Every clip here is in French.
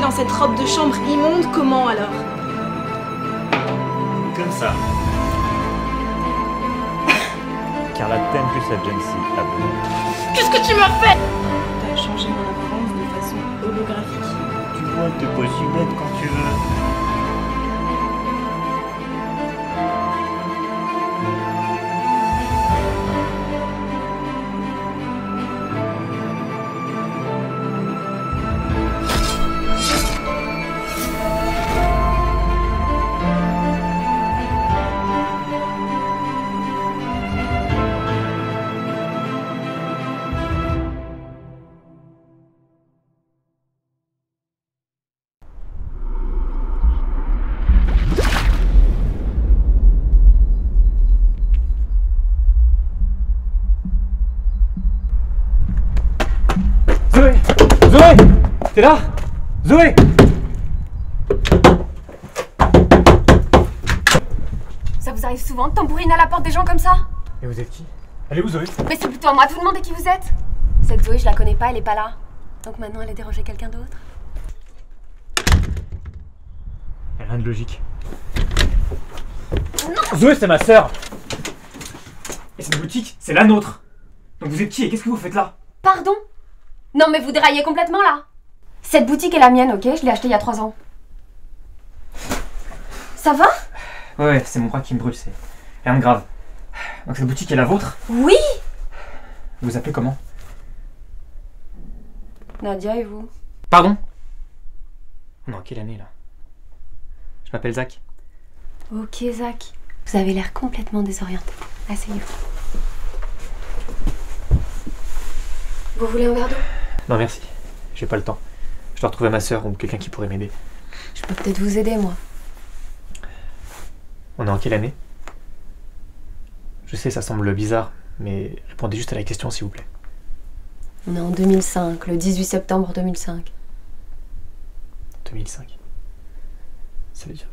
dans cette robe de chambre immonde, comment alors Comme ça. Carla t'aime plus à Jency, à vous. Qu'est-ce que tu m'as fait T'as changé mon apparence de façon holographique. Tu vois, t'es pas si bête quand tu veux. Zoé T'es là? Zoé! Ça vous arrive souvent de tambouriner à la porte des gens comme ça? Et vous êtes qui? Elle est où Zoé? Mais c'est plutôt à moi de vous demander qui vous êtes. Cette Zoé, je la connais pas, elle est pas là. Donc maintenant, elle a dérangé quelqu'un d'autre. Rien de logique. Zoé, c'est ma sœur. Et cette boutique, c'est la nôtre. Donc vous êtes qui et qu'est-ce que vous faites là? Pardon? Non mais vous déraillez complètement là Cette boutique est la mienne, ok? Je l'ai achetée il y a trois ans. Ça va? Ouais, ouais, c'est mon bras qui me brûle, c'est rien de grave. Donc cette boutique est la vôtre? Oui Vous vous appelez comment? Nadia et vous Pardon? Non, quelle année là? Je m'appelle Zach. Ok Zach. Vous avez l'air complètement désorienté. Asseyez-vous. Vous voulez un verre d'eau? Non merci, j'ai pas le temps. Je dois retrouver ma sœur ou quelqu'un qui pourrait m'aider. Je peux peut-être vous aider moi. On est en quelle année? Je sais, ça semble bizarre, mais répondez juste à la question s'il vous plaît. On est en 2005, le 18 septembre 2005. 2005. Ça veut dire.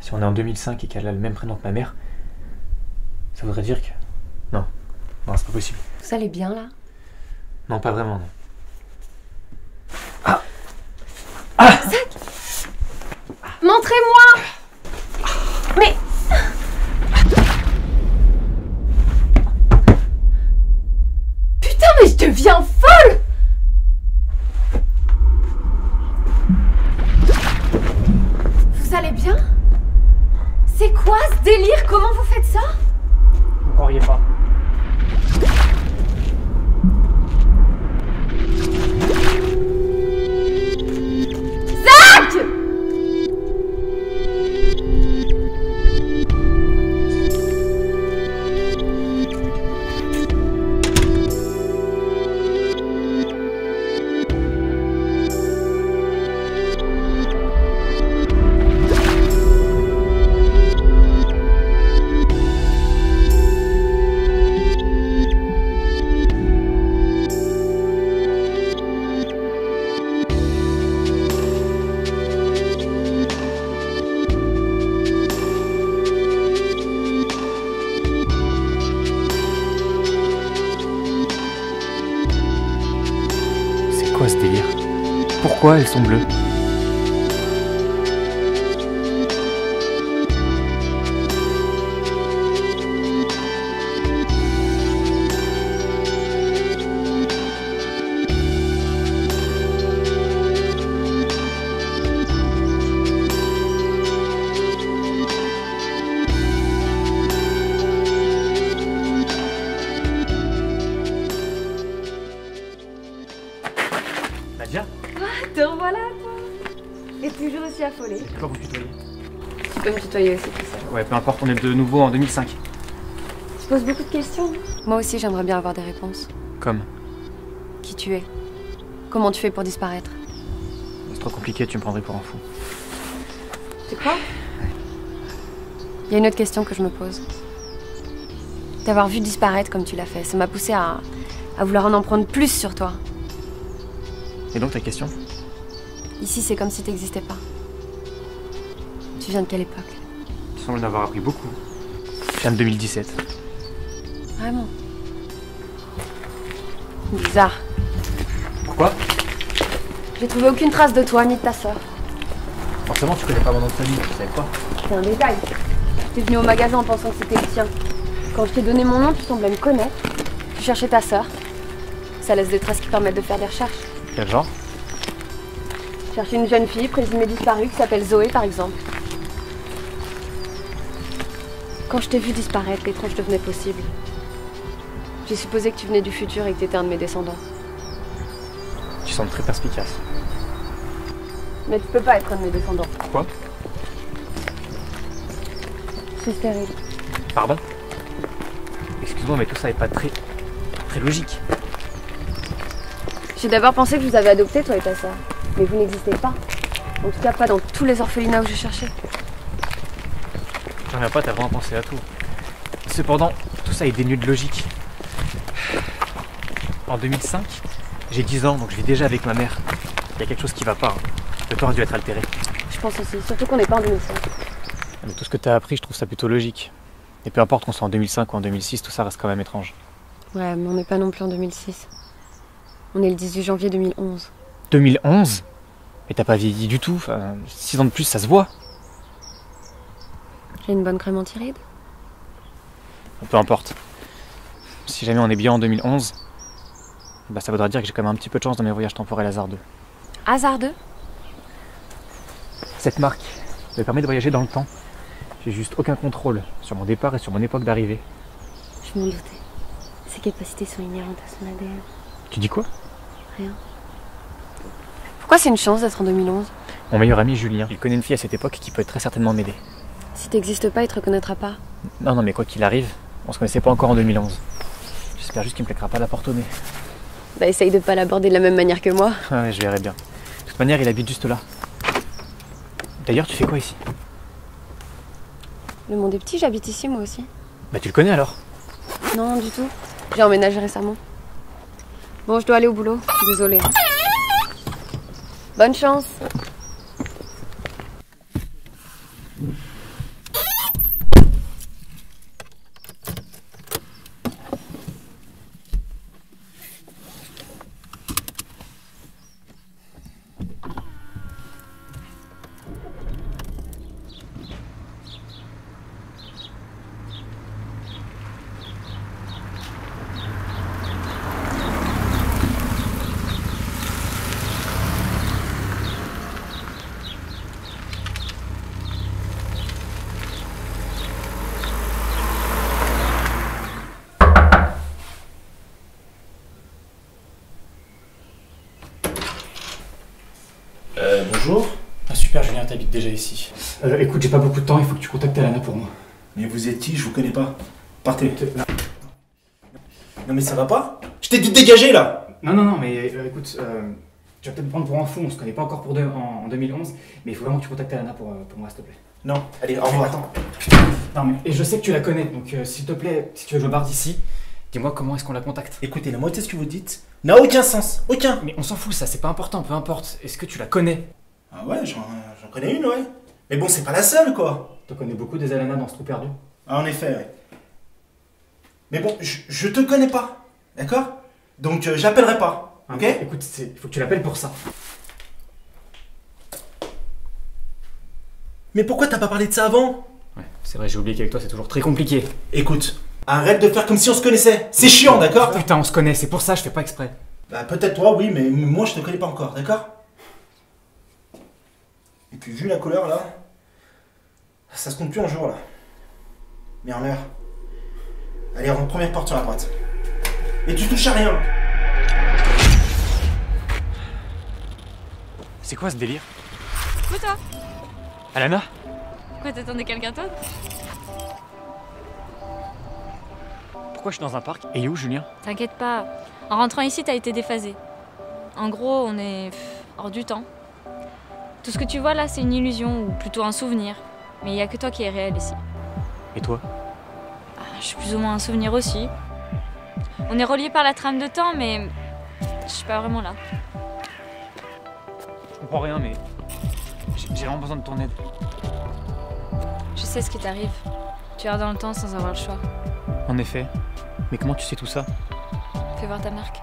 Si on est en 2005 et qu'elle a le même prénom que ma mère, ça voudrait dire que. Non, non, c'est pas possible. Vous allez bien là? Non, pas vraiment, non. Montrez-moi Pourquoi elles sont bleues vous tutoyez Tu peux me tutoyer aussi, sais. Ouais, peu importe, on est de nouveau en 2005. Tu poses beaucoup de questions. Moi aussi, j'aimerais bien avoir des réponses. Comme? Qui tu es? Comment tu fais pour disparaître? C'est trop compliqué, tu me prendrais pour un fou. Tu crois? Il y a une autre question que je me pose. T'avoir vu disparaître comme tu l'as fait, ça m'a poussé à, à vouloir en en prendre plus sur toi. Et donc ta question? Ici, c'est comme si t'existais pas. Tu viens de quelle époque Tu sembles en avoir appris beaucoup. Je viens de 2017. Vraiment Bizarre. Pourquoi J'ai trouvé aucune trace de toi ni de ta sœur. Forcément, tu connais pas mon nom de famille, tu savais quoi C'est un détail. T'es venu au magasin en pensant que c'était le tien. Quand je t'ai donné mon nom, tu semblais me connaître. Tu cherchais ta sœur. Ça laisse des traces qui permettent de faire des recherches. Quel genre Cherche une jeune fille présumée disparue qui s'appelle Zoé par exemple. Quand je t'ai vu disparaître, l'étrange devenait possible. J'ai supposé que tu venais du futur et que t'étais un de mes descendants. Tu sembles très perspicace. Mais tu peux pas être un de mes descendants. Quoi? Je suis stérile. Pardon? Excuse-moi, mais tout ça est pas très. très logique. J'ai d'abord pensé que je vous avais adopté, toi et ta sœur. Mais vous n'existez pas. En tout cas, pas dans tous les orphelinats où j'ai cherché. Reviens pas, t'as vraiment pensé à tout. Cependant, tout ça est dénué de logique. En 2005, j'ai 10 ans, donc je vis déjà avec ma mère. Il y a quelque chose qui va pas. hein. Le temps a dû être altéré. Je pense aussi, surtout qu'on n'est pas en 2005. Mais tout ce que t'as appris, je trouve ça plutôt logique. Et peu importe qu'on soit en 2005 ou en 2006, tout ça reste quand même étrange. Ouais, mais on n'est pas non plus en 2006. On est le 18 janvier 2011. 2011 Mais t'as pas vieilli du tout. Enfin, 6 ans de plus, ça se voit. J'ai une bonne crème anti-rides Peu importe. Si jamais on est bien en 2011, bah ça voudra dire que j'ai quand même un petit peu de chance dans mes voyages temporels hasardeux. Hasardeux? Cette marque me permet de voyager dans le temps. J'ai juste aucun contrôle sur mon départ et sur mon époque d'arrivée. Je m'en doutais. Ses capacités sont inhérentes à son ADN. Tu dis quoi? Pourquoi c'est une chance d'être en 2011 Mon meilleur ami Julien, il connaît une fille à cette époque qui peut très certainement m'aider. Si t'existes pas, il te reconnaîtra pas. Non, non, mais quoi qu'il arrive, on se connaissait pas encore en 2011. J'espère juste qu'il me claquera pas la porte au nez. Bah essaye de pas l'aborder de la même manière que moi. Ah ouais, je verrai bien. De toute manière, il habite juste là. D'ailleurs, tu fais quoi ici? Le monde est petit, j'habite ici moi aussi. Bah tu le connais alors? Non, du tout. J'ai emménagé récemment. Bon, je dois aller au boulot. Désolée. Bonne chance. Euh, bonjour. Ah déjà ici. Euh, écoute, j'ai pas beaucoup de temps, il faut que tu contactes Alana pour moi. Mais vous êtes qui Je vous connais pas. Partez. Non mais ça va pas Je t'ai dit de dégager là Non, non, non, mais euh, écoute, euh, tu vas peut-être me prendre pour un fou, on se connaît pas encore pour deux, en, en 2011, mais il faut vraiment que tu contactes Alana pour, euh, pour moi, s'il te plaît. Non. Allez, au revoir. Attends. Non, mais et je sais que tu la connais, donc euh, s'il te plaît, si tu veux que je barre d'ici, dis-moi comment est-ce qu'on la contacte. Écoutez, la moitié de ce que vous dites n'a aucun sens. Aucun. Mais on s'en fout, ça, c'est pas important, peu importe. Est-ce que tu la connais? Ah ouais, j'en connais une, ouais. Mais bon, c'est pas la seule, quoi. Tu connais beaucoup des Alana dans ce trou perdu? Ah, en effet, ouais. Mais bon, je, je te connais pas. D'accord? Donc, euh, j'appellerai pas. Ok? Écoute, il faut que tu l'appelles pour ça. Mais pourquoi t'as pas parlé de ça avant? Ouais, c'est vrai, j'ai oublié qu'avec toi c'est toujours très compliqué. Écoute, arrête de faire comme si on se connaissait. C'est chiant, d'accord? Putain, on se connaît, c'est pour ça, je fais pas exprès. Bah peut-être toi oui, mais moi je te connais pas encore, d'accord? Et puis vu la couleur là, ça se compte plus un jour là. Mais en l'air. Allez, rentre première porte sur la droite. Et tu touches à rien C'est quoi ce délire? Où toi? Alana? Quoi, t'attendais quelqu'un d'autre? Pourquoi je suis dans un parc? Et il est où Julien? T'inquiète pas. En rentrant ici, t'as été déphasé. En gros, on est hors du temps. Tout ce que tu vois là, c'est une illusion, ou plutôt un souvenir. Mais il y a que toi qui est réel ici. Et toi? Ah, Je suis plus ou moins un souvenir aussi. On est reliés par la trame de temps, mais je suis pas vraiment là. Je comprends rien, mais j'ai j'ai vraiment besoin de ton aide. Je sais ce qui t'arrive. Tu erres dans le temps sans avoir le choix. En effet. Mais comment tu sais tout ça? Fais voir ta marque.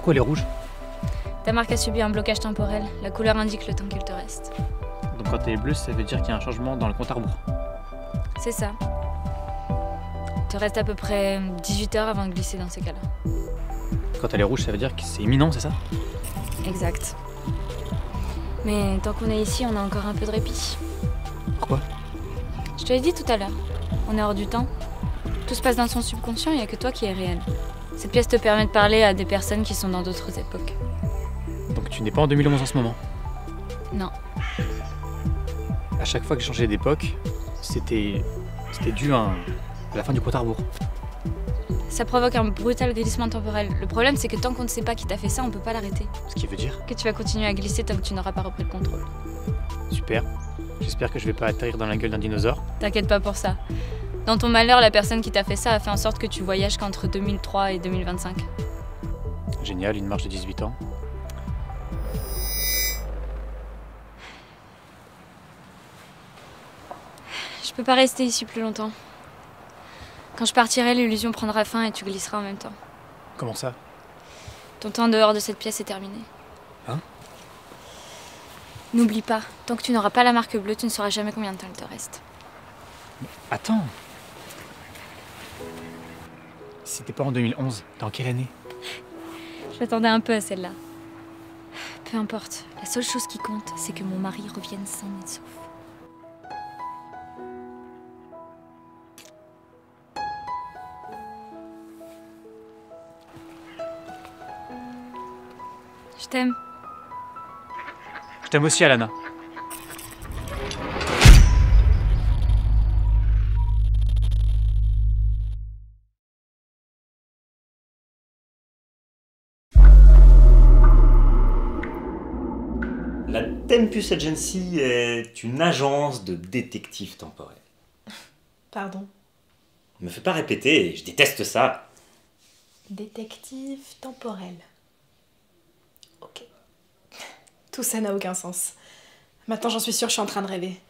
Pourquoi elle est rouge Ta marque a subi un blocage temporel. La couleur indique le temps qu'il te reste. Donc quand elle est bleue, ça veut dire qu'il y a un changement dans le compte à rebours. C'est ça. Il te reste à peu près 18 heures avant de glisser dans ces cas-là. Quand elle est rouge, ça veut dire que c'est imminent, c'est ça? Exact. Mais tant qu'on est ici, on a encore un peu de répit. Pourquoi? Je te l'ai dit tout à l'heure. On est hors du temps. Tout se passe dans son subconscient, il n'y a que toi qui es réel. Cette pièce te permet de parler à des personnes qui sont dans d'autres époques. Donc tu n'es pas en 2011 en ce moment? Non. À chaque fois que je changeais d'époque, c'était. c'était dû à, la fin du compte à rebours. Ça provoque un brutal glissement temporel. Le problème, c'est que tant qu'on ne sait pas qui t'a fait ça, on peut pas l'arrêter. Ce qui veut dire Que tu vas continuer à glisser tant que tu n'auras pas repris le contrôle. super. J'espère que je vais pas atterrir dans la gueule d'un dinosaure. T'inquiète pas pour ça. Dans ton malheur, la personne qui t'a fait ça a fait en sorte que tu voyages qu'entre 2003 et 2025. Génial, une marche de 18 ans. Je peux pas rester ici plus longtemps. Quand je partirai, l'illusion prendra fin et tu glisseras en même temps. Comment ça? Ton temps dehors de cette pièce est terminé. Hein? N'oublie pas, tant que tu n'auras pas la marque bleue, tu ne sauras jamais combien de temps il te reste. Attends C'était pas en 2011. Dans quelle année? Je m'attendais un peu à celle-là. Peu importe, la seule chose qui compte, c'est que mon mari revienne sain et sauf. Je t'aime. Je t'aime aussi, Alana. Tempus Agency est une agence de détectives temporels. Pardon. Me fais pas répéter, je déteste ça. Détective temporel. Ok. Tout ça n'a aucun sens. Maintenant, j'en suis sûre, je suis en train de rêver.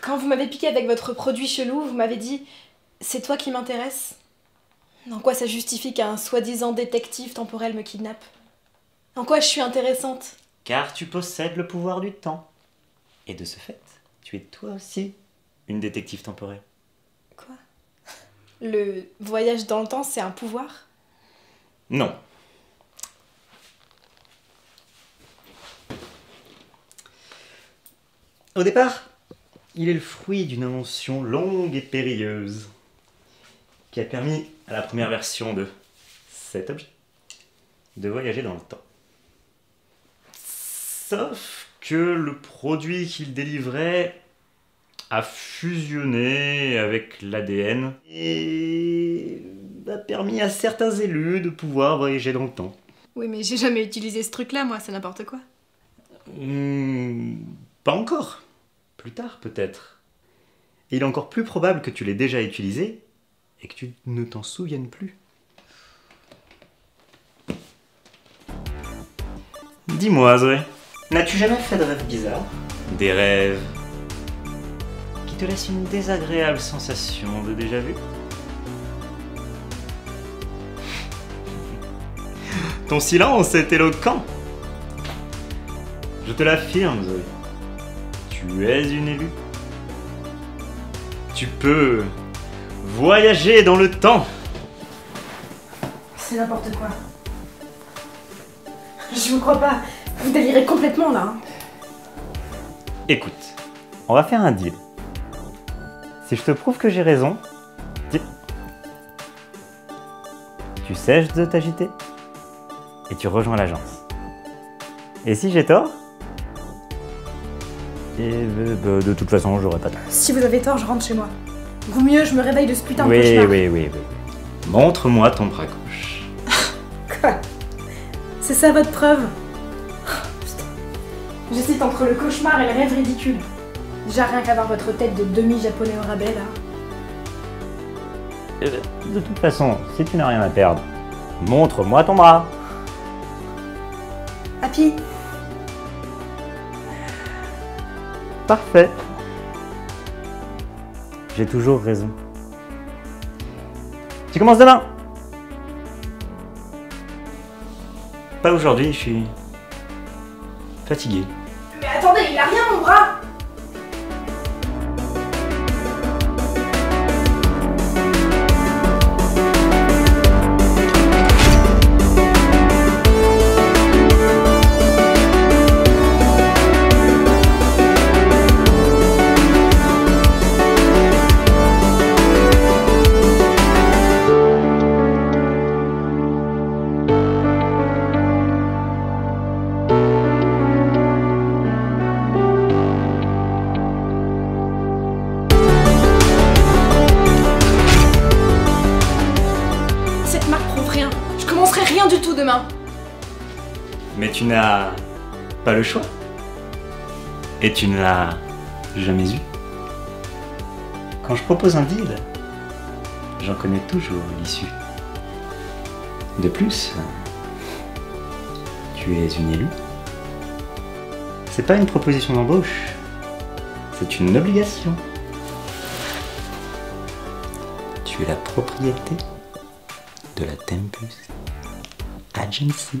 Quand vous m'avez piqué avec votre produit chelou, vous m'avez dit C'est toi qui m'intéresse? En quoi ça justifie qu'un soi-disant détective temporel me kidnappe? En quoi je suis intéressante? Car tu possèdes le pouvoir du temps. Et de ce fait, tu es toi aussi une détective temporelle. Quoi? Le voyage dans le temps, c'est un pouvoir? Non. Au départ, il est le fruit d'une invention longue et périlleuse qui a permis à la première version de cet objet de voyager dans le temps. Sauf que le produit qu'il délivrait a fusionné avec l'ADN et a permis à certains élus de pouvoir voyager dans le temps. Oui, mais j'ai jamais utilisé ce truc-là, moi, c'est n'importe quoi. Hmm, pas encore. Plus tard, peut-être. Il est encore plus probable que tu l'aies déjà utilisé et que tu ne t'en souviennes plus. Dis-moi, Zoé, n'as-tu jamais fait de rêves bizarres Des rêves qui te laissent une désagréable sensation de déjà-vu Ton silence est éloquent je te l'affirme, Zoé. Tu es une élue. Tu peux voyager dans le temps. C'est n'importe quoi. Je vous crois pas. Vous délirez complètement là. hein. Écoute, on va faire un deal. Si je te prouve que j'ai raison, tu... tu cesses de t'agiter et tu rejoins l'agence. Et si j'ai tort? Et euh, bah, de toute façon, j'aurais pas tort. Si vous avez tort, je rentre chez moi. Ou mieux, je me réveille de ce putain de Oui, cauchemar. oui, oui, oui. Montre-moi ton bras gauche. Quoi? C'est ça votre preuve? J'hésite entre le cauchemar et le rêve ridicule. Déjà rien qu'à voir votre tête de demi-japonais au rabais là. Euh, De toute façon, si tu n'as rien à perdre, montre-moi ton bras. Happy Parfait. J'ai toujours raison. Tu commences demain? Pas aujourd'hui, je suis fatigué. Mais attendez, il a rien mon bras tu n'as pas le choix. Et tu ne l'as jamais eu. Quand je propose un deal, j'en connais toujours l'issue. De plus, tu es une élue. C'est pas une proposition d'embauche, c'est une obligation. Tu es la propriété de la Tempus Agency.